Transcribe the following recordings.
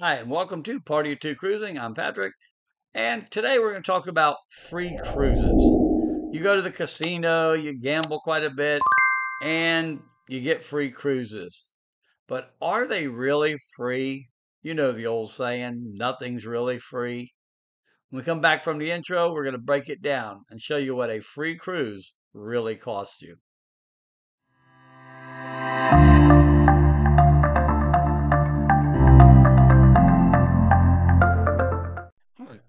Hi, and welcome to Party of Two Cruising. I'm Patrick, and today we're going to talk about free cruises. You go to the casino, you gamble quite a bit, and you get free cruises. But are they really free? You know the old saying, nothing's really free. When we come back from the intro, we're going to break it down and show you what a free cruise really costs you.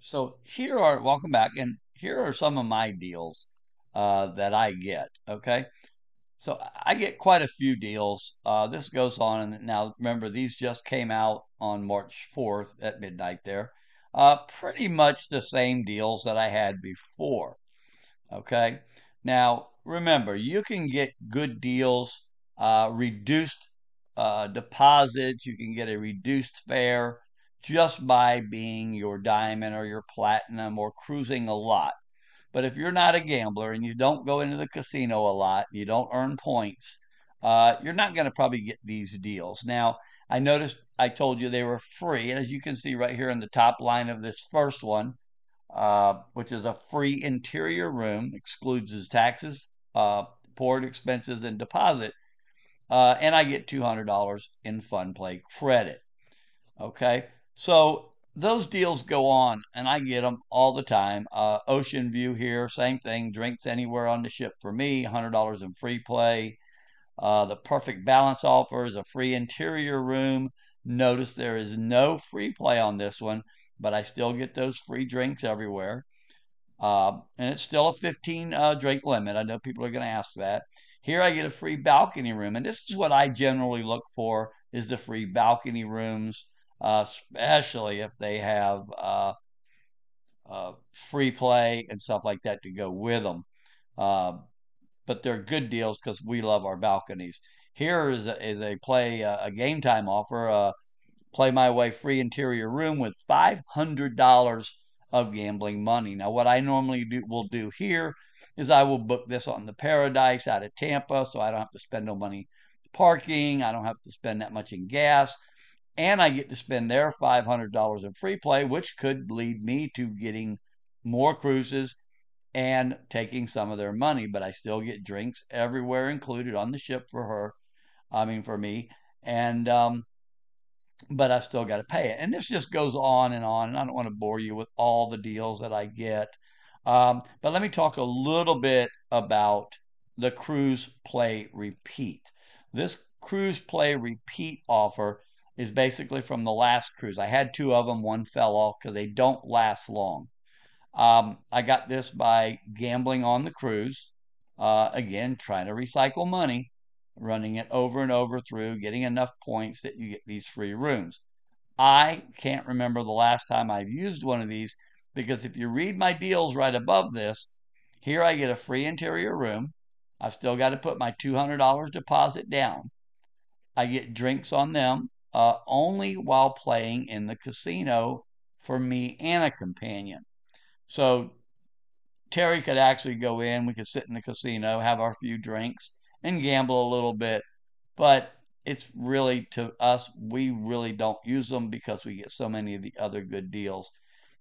So here are, welcome back, and here are some of my deals uh, that I get, okay? So I get quite a few deals. Uh, this goes on, and now remember, these just came out on March 4th at midnight there. Uh, pretty much the same deals that I had before, okay? Now, remember, you can get good deals, uh, reduced uh, deposits, you can get a reduced fare just by being your diamond or your platinum or cruising a lot. But if you're not a gambler and you don't go into the casino a lot, you don't earn points, uh, you're not going to probably get these deals. Now, I noticed I told you they were free. And as you can see right here in the top line of this first one, uh, which is a free interior room, excludes his taxes, uh, port expenses, and deposit. Uh, and I get $200 in fun play credit. Okay. So those deals go on, and I get them all the time. Uh, Ocean View here, same thing. Drinks anywhere on the ship for me, $100 in free play. Uh, the Perfect Balance offer is a free interior room. Notice there is no free play on this one, but I still get those free drinks everywhere. Uh, and it's still a 15 uh, drink limit. I know people are going to ask that. Here I get a free balcony room, and this is what I generally look for: is the free balcony rooms uh, especially if they have uh, uh, free play and stuff like that to go with them. Uh, but they're good deals because we love our balconies. Here is a, is a play uh, a game time offer. Uh, play my way free interior room with five hundred dollars of gambling money. Now, what I normally do will do here is I will book this on the Paradise out of Tampa, so I don't have to spend no money parking. I don't have to spend that much in gas and I get to spend their $500 in free play, which could lead me to getting more cruises and taking some of their money. But I still get drinks everywhere included on the ship for her. I mean, for me. And, um, but I still got to pay it. And this just goes on and on. And I don't want to bore you with all the deals that I get. Um, but let me talk a little bit about the cruise play repeat. This cruise play repeat offer is basically from the last cruise. I had two of them, one fell off because they don't last long. Um, I got this by gambling on the cruise. Uh, again, trying to recycle money, running it over and over through, getting enough points that you get these free rooms. I can't remember the last time I've used one of these because if you read my deals right above this, here I get a free interior room. I've still got to put my $200 deposit down. I get drinks on them uh, only while playing in the casino for me and a companion. So Terry could actually go in, we could sit in the casino, have our few drinks, and gamble a little bit. But it's really to us, we really don't use them because we get so many of the other good deals.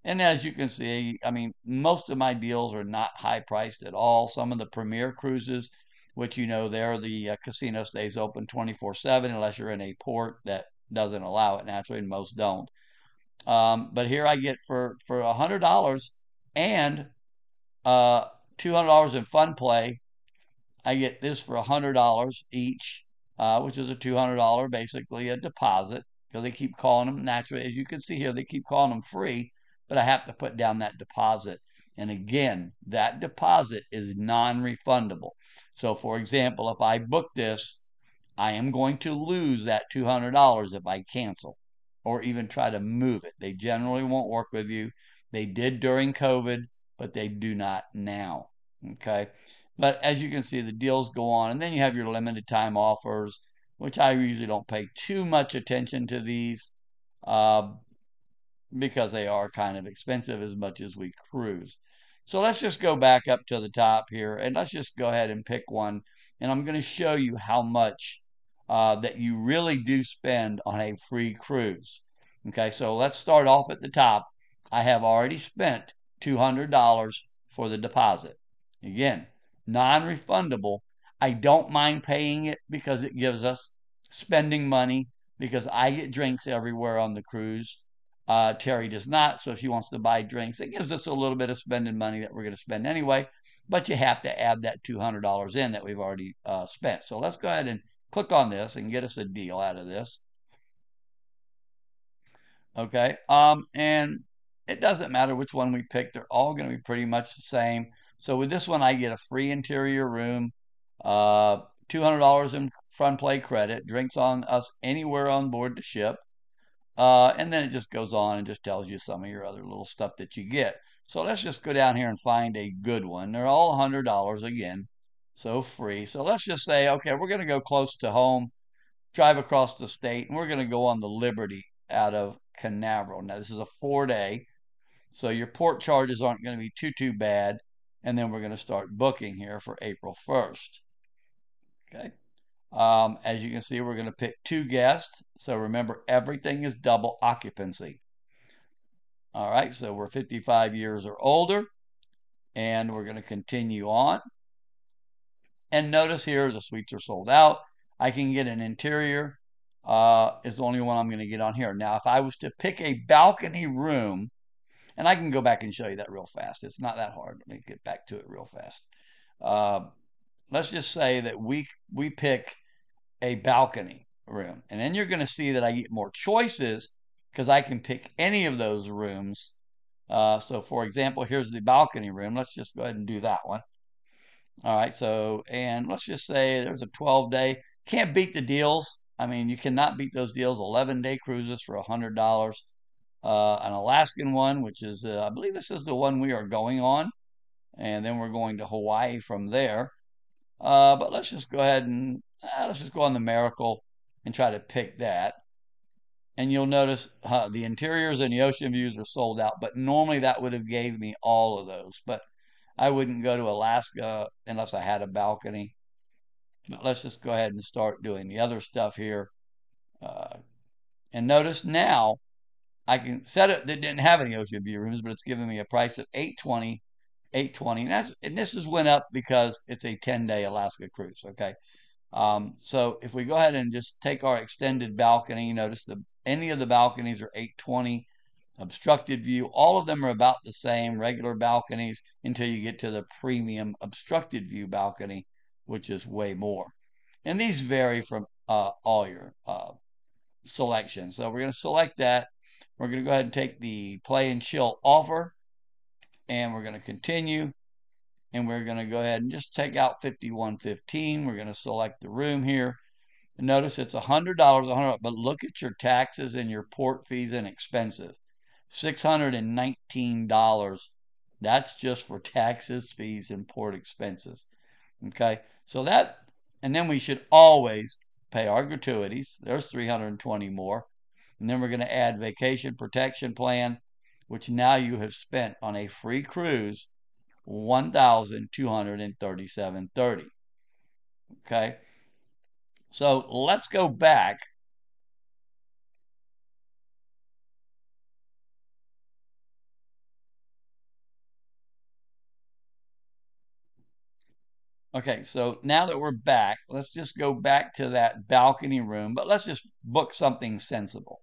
And as you can see, I mean, most of my deals are not high priced at all. Some of the premier cruises, which you know, there the uh, casino stays open 24 7 unless you're in a port that doesn't allow it naturally, and most don't. Um, but here I get for for a hundred dollars and uh, two hundred dollars in fun play. I get this for a hundred dollars each, uh, which is a two hundred dollar basically a deposit because they keep calling them naturally. As you can see here, they keep calling them free, but I have to put down that deposit. And again, that deposit is non refundable. So, for example, if I book this I am going to lose that $200 if I cancel or even try to move it. They generally won't work with you. They did during COVID, but they do not now. Okay. But as you can see, the deals go on. And then you have your limited time offers, which I usually don't pay too much attention to these uh, because they are kind of expensive as much as we cruise. So let's just go back up to the top here and let's just go ahead and pick one. And I'm going to show you how much uh, that you really do spend on a free cruise. Okay, so let's start off at the top. I have already spent $200 for the deposit. Again, non-refundable. I don't mind paying it because it gives us spending money because I get drinks everywhere on the cruise. Uh, Terry does not, so if she wants to buy drinks, it gives us a little bit of spending money that we're going to spend anyway. But you have to add that $200 in that we've already uh, spent. So let's go ahead and click on this and get us a deal out of this. Okay, um, and it doesn't matter which one we pick; they're all going to be pretty much the same. So with this one, I get a free interior room, uh, $200 in fun play credit, drinks on us anywhere on board the ship. Uh, and then it just goes on and just tells you some of your other little stuff that you get. So let's just go down here and find a good one. They're all $100 again, so free. So let's just say, okay, we're going to go close to home, drive across the state, and we're going to go on the Liberty out of Canaveral. Now, this is a four day, so your port charges aren't going to be too, too bad. And then we're going to start booking here for April 1st. Okay. Um, as you can see, we're going to pick two guests. So remember, everything is double occupancy. All right, so we're 55 years or older, and we're going to continue on. And notice here, the suites are sold out. I can get an interior, uh, is the only one I'm going to get on here. Now, if I was to pick a balcony room, and I can go back and show you that real fast. It's not that hard. Let me get back to it real fast. Uh, let's just say that we we pick a balcony room. And then you're going to see that I get more choices because I can pick any of those rooms. Uh, so for example, here's the balcony room. Let's just go ahead and do that one. All right, so, and let's just say there's a 12 day. Can't beat the deals. I mean, you cannot beat those deals. 11 day cruises for $100. Uh, an Alaskan one, which is, uh, I believe this is the one we are going on. And then we're going to Hawaii from there. Uh, but let's just go ahead and uh, let's just go on the Miracle and try to pick that. And you'll notice uh, the interiors and the ocean views are sold out. But normally that would have gave me all of those. But I wouldn't go to Alaska unless I had a balcony. But let's just go ahead and start doing the other stuff here. Uh, and notice now I can set it that didn't have any ocean view rooms, but it's giving me a price of 820 820 and that's and this has went up because it's a 10 day alaska cruise okay um, so if we go ahead and just take our extended balcony notice the any of the balconies are 820 obstructed view. All of them are about the same regular balconies until you get to the premium obstructed view balcony which is way more. And these vary from uh, all your uh, selections. So we're going to select that. We're going to go ahead and take the play and chill offer and we're going to continue. And we're going to go ahead and just take out 5115 we're going to select the room here. Notice it's $100 100 but look at your taxes and your port fees and expenses $619 that's just for taxes fees and port expenses. Okay? So that and then we should always pay our gratuities. There's 320 more. And then we're going to add vacation protection plan which now you have spent on a free cruise 1237.30 okay? So let's go back Okay, so now that we're back, let's just go back to that balcony room, but let's just book something sensible.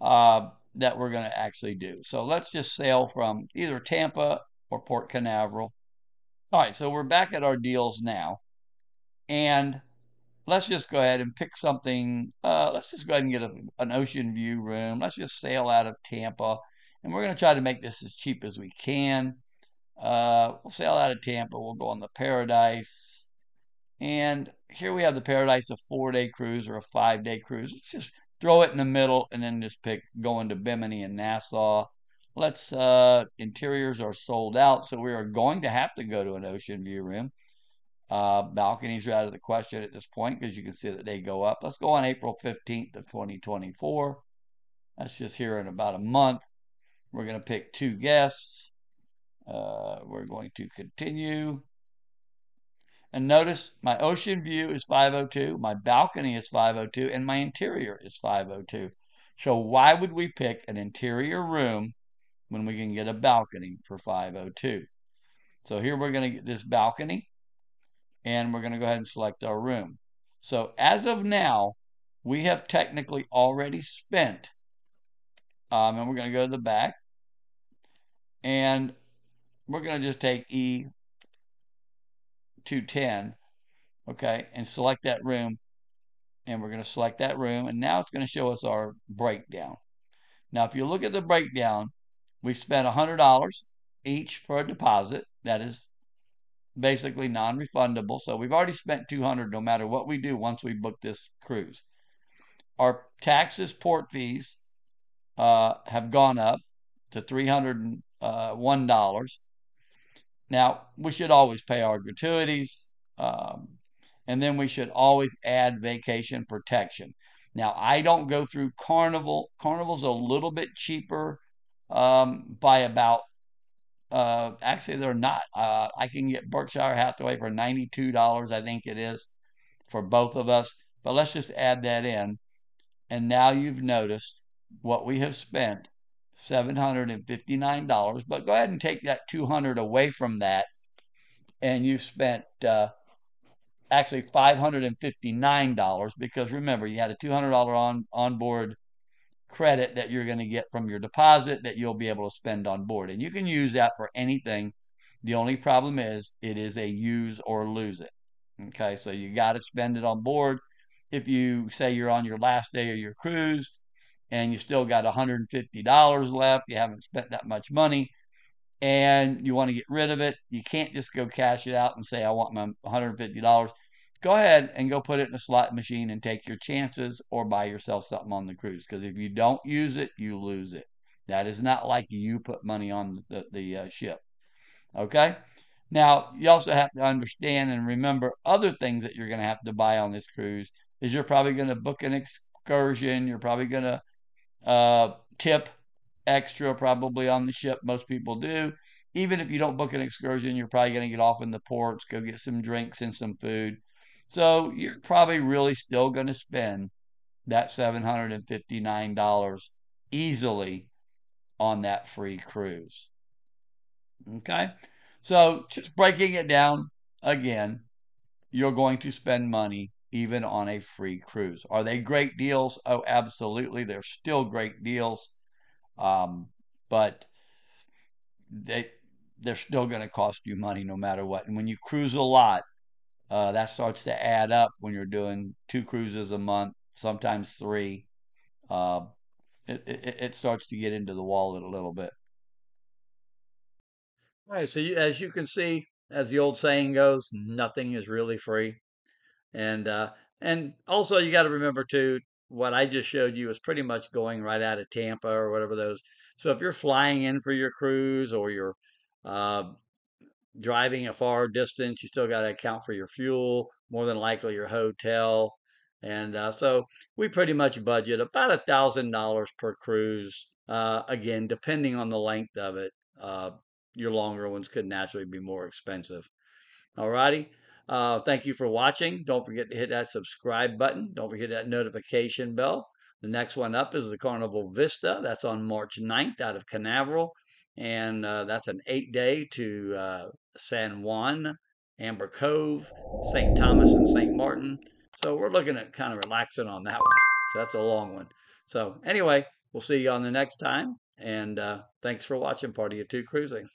Uh, that we're going to actually do. So let's just sail from either Tampa or Port Canaveral. All right, so we're back at our deals now. And let's just go ahead and pick something. Uh, let's just go ahead and get a, an ocean view room. Let's just sail out of Tampa. And we're going to try to make this as cheap as we can. Uh, we'll sail out of Tampa. We'll go on the Paradise. And here we have the Paradise, a four day cruise or a five day cruise. Let's just throw it in the middle, and then just pick going to Bimini and Nassau. Let's uh, interiors are sold out, so we are going to have to go to an ocean view room. Uh, balconies are out of the question at this point because you can see that they go up. Let's go on April 15th of 2024. That's just here in about a month. We're going to pick two guests. Uh, we're going to continue. And notice my ocean view is 502, my balcony is 502, and my interior is 502. So why would we pick an interior room when we can get a balcony for 502? So here we're going to get this balcony and we're going to go ahead and select our room. So as of now, we have technically already spent, um, and we're going to go to the back, and we're going to just take E210, okay, and select that room, and we're going to select that room, and now it's going to show us our breakdown. Now, if you look at the breakdown, we spent $100 each for a deposit. That is basically non-refundable. So we've already spent 200 no matter what we do once we book this cruise. Our taxes, port fees uh, have gone up to $301. Now, we should always pay our gratuities. Um, and then we should always add vacation protection. Now, I don't go through Carnival. Carnival's a little bit cheaper um, by about uh, actually, they're not. Uh, I can get Berkshire Hathaway for $92, I think it is, for both of us. But let's just add that in. And now you've noticed what we have spent $759. But go ahead and take that 200 away from that. And you've spent uh, actually $559 because remember, you had a $200 on, on board credit that you're going to get from your deposit that you'll be able to spend on board. And you can use that for anything. The only problem is it is a use or lose it. Okay, so you got to spend it on board. If you say you're on your last day of your cruise and you still got $150 left, you haven't spent that much money, and you want to get rid of it, you can't just go cash it out and say, I want my $150 go ahead and go put it in a slot machine and take your chances or buy yourself something on the cruise. Because if you don't use it, you lose it. That is not like you put money on the, the uh, ship. Okay? Now, you also have to understand and remember other things that you're going to have to buy on this cruise is you're probably going to book an excursion. You're probably going to uh, tip extra probably on the ship. Most people do. Even if you don't book an excursion, you're probably going to get off in the ports, go get some drinks and some food. So you're probably really still going to spend that $759 easily on that free cruise. Okay? So just breaking it down again, you're going to spend money even on a free cruise. Are they great deals? Oh, absolutely. They're still great deals. Um, but they they're still going to cost you money no matter what. And when you cruise a lot, uh, that starts to add up when you're doing two cruises a month, sometimes three. Uh, it, it, it starts to get into the wallet a little bit. All right, so you, as you can see, as the old saying goes, nothing is really free, and uh, and also you got to remember too, what I just showed you is pretty much going right out of Tampa or whatever those. So if you're flying in for your cruise or you're uh, driving a far distance, you still got to account for your fuel, more than likely your hotel. And uh, so we pretty much budget about a thousand dollars per cruise. Uh, again, depending on the length of it, uh, your longer ones could naturally be more expensive. Alrighty. Uh, thank you for watching. Don't forget to hit that subscribe button. Don't forget that notification bell. The next one up is the Carnival Vista. That's on March 9th out of Canaveral and uh, that's an eight day to uh, San Juan, Amber Cove, St. Thomas, and St. Martin. So we're looking at kind of relaxing on that one. So that's a long one. So anyway, we'll see you on the next time. And uh, thanks for watching Party of Two Cruising.